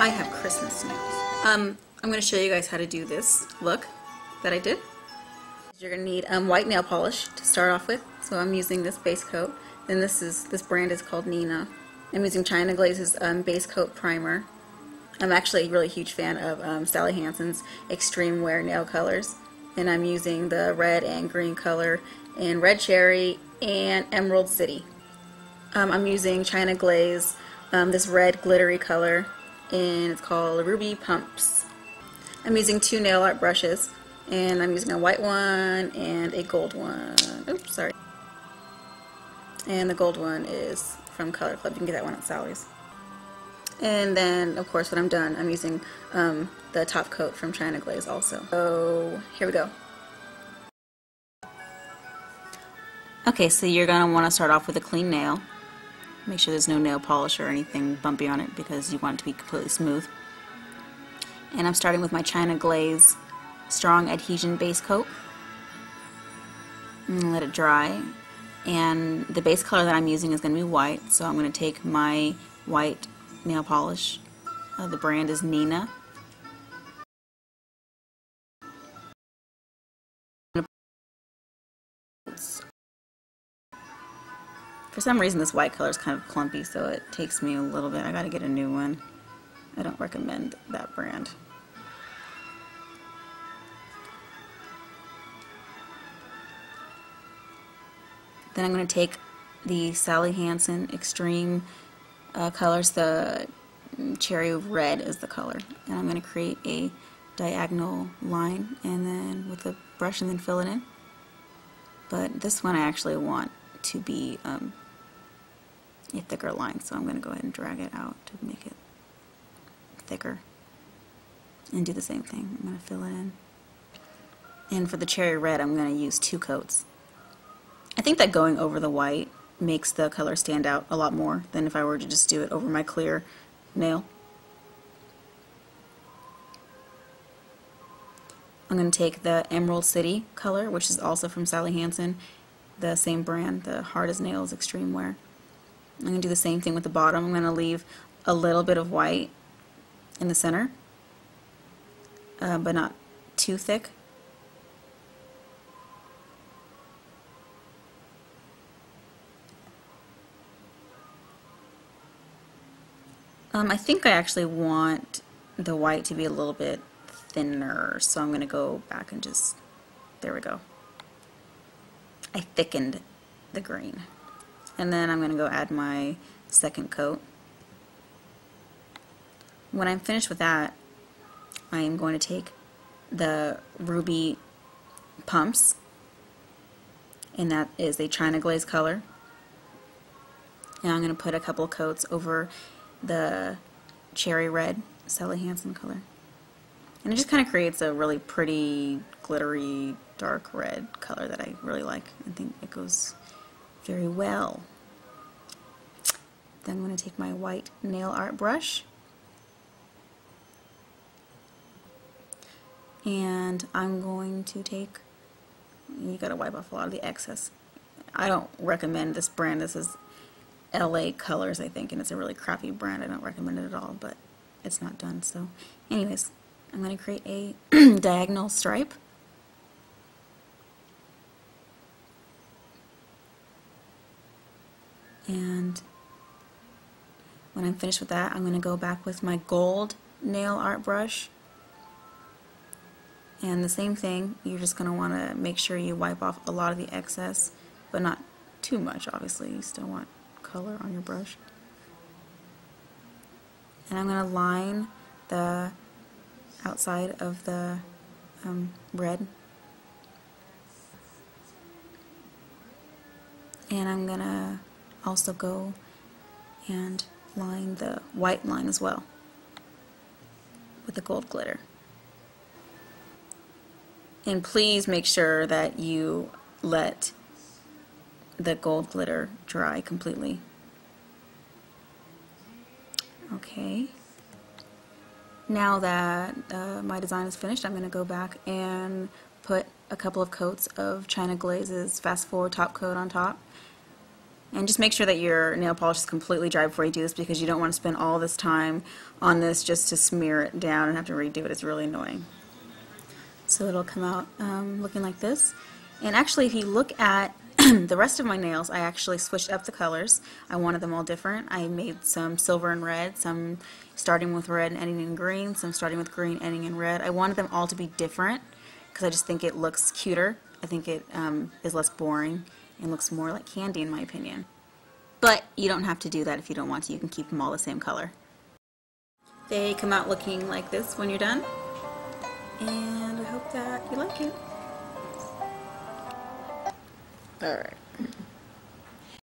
I have Christmas nails. Um, I'm going to show you guys how to do this look that I did. You're going to need um, white nail polish to start off with. So I'm using this base coat. Then this is this brand is called Nina. I'm using China Glaze's um, base coat primer. I'm actually a really huge fan of um, Sally Hansen's Extreme Wear nail colors. And I'm using the red and green color in Red Cherry and Emerald City. Um, I'm using China Glaze, um, this red glittery color, and it's called Ruby Pumps. I'm using two nail art brushes, and I'm using a white one and a gold one. Oops, sorry. And the gold one is from Color Club. You can get that one at Sally's. And then, of course, when I'm done, I'm using um, the top coat from China Glaze also. So, here we go. Okay, so you're going to want to start off with a clean nail. Make sure there's no nail polish or anything bumpy on it because you want it to be completely smooth. And I'm starting with my China Glaze Strong Adhesion Base Coat. And let it dry. And the base color that I'm using is going to be white, so I'm going to take my white nail polish. Uh, the brand is Nina. For some reason this white color is kind of clumpy so it takes me a little bit. I gotta get a new one. I don't recommend that brand. Then I'm going to take the Sally Hansen Extreme uh, colors, the cherry red is the color, and I'm going to create a diagonal line and then with a brush and then fill it in. But this one I actually want to be um, a thicker line, so I'm going to go ahead and drag it out to make it thicker. And do the same thing. I'm going to fill it in. And for the cherry red, I'm going to use two coats. I think that going over the white makes the color stand out a lot more than if I were to just do it over my clear nail. I'm going to take the Emerald City color, which is also from Sally Hansen, the same brand, the Hard as Nails Extreme Wear. I'm going to do the same thing with the bottom. I'm going to leave a little bit of white in the center, uh, but not too thick. Um, I think I actually want the white to be a little bit thinner, so I'm going to go back and just, there we go. I thickened the green. And then I'm going to go add my second coat. When I'm finished with that, I am going to take the Ruby Pumps, and that is a China Glaze color. And I'm going to put a couple coats over the cherry red Sally Hansen color. And it just kind of creates a really pretty, glittery, dark red color that I really like. I think it goes very well. Then I'm going to take my white nail art brush and I'm going to take, you got to wipe off a lot of the excess. I don't recommend this brand. This is LA Colors, I think, and it's a really crappy brand. I don't recommend it at all, but it's not done. So, anyways, I'm going to create a diagonal stripe. And when I'm finished with that, I'm going to go back with my gold nail art brush. And the same thing, you're just going to want to make sure you wipe off a lot of the excess, but not too much, obviously. You still want color on your brush. And I'm going to line the outside of the um, red. And I'm going to also go and line the white line as well with the gold glitter. And please make sure that you let the gold glitter dry completely. Okay. Now that uh, my design is finished, I'm going to go back and put a couple of coats of China Glaze's Fast Forward top coat on top. And just make sure that your nail polish is completely dry before you do this because you don't want to spend all this time on this just to smear it down and have to redo it. It's really annoying. So it'll come out um, looking like this. And actually, if you look at the rest of my nails, I actually switched up the colors. I wanted them all different. I made some silver and red, some starting with red and ending in green, some starting with green, ending in red. I wanted them all to be different because I just think it looks cuter. I think it um, is less boring and looks more like candy in my opinion. But you don't have to do that if you don't want to. You can keep them all the same color. They come out looking like this when you're done. And I hope that you like it. Alright.